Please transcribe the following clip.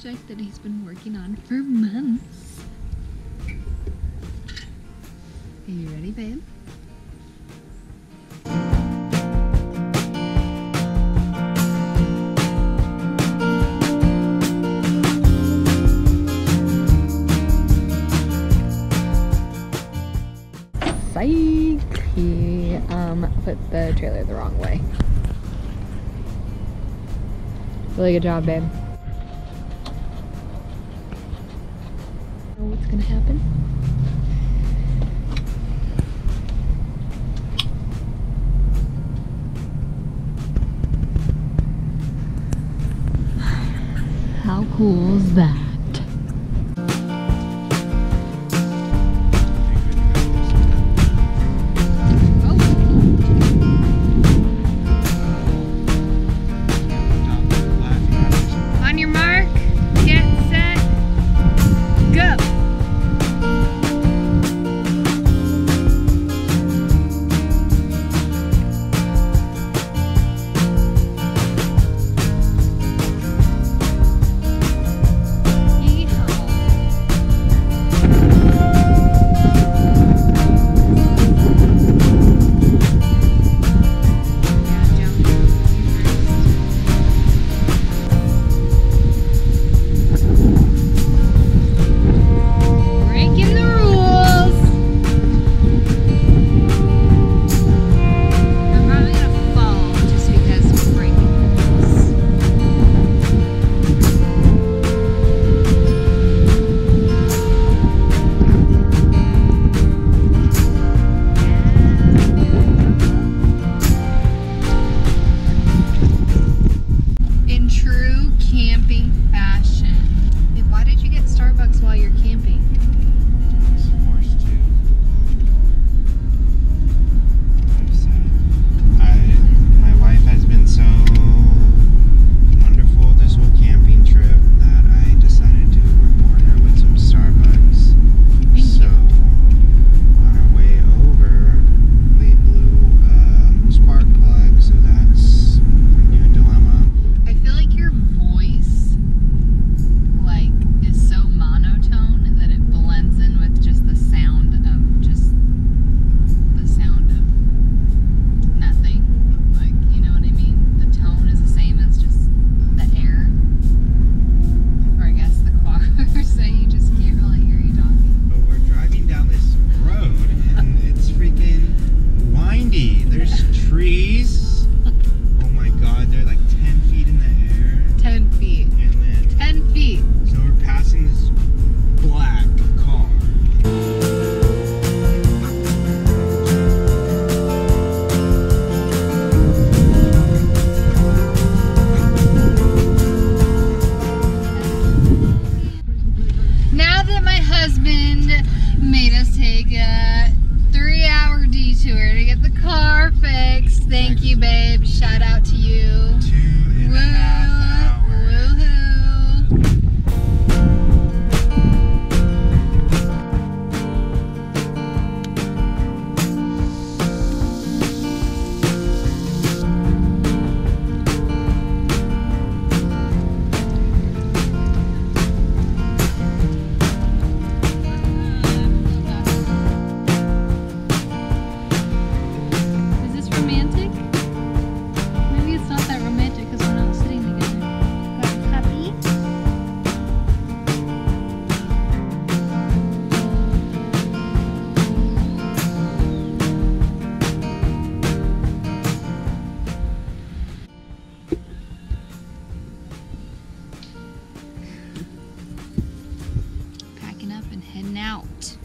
project that he's been working on for months. Are you ready, babe? Psych! He um, put the trailer the wrong way. Really good job, babe. Know what's gonna happen? How cool is that? and out.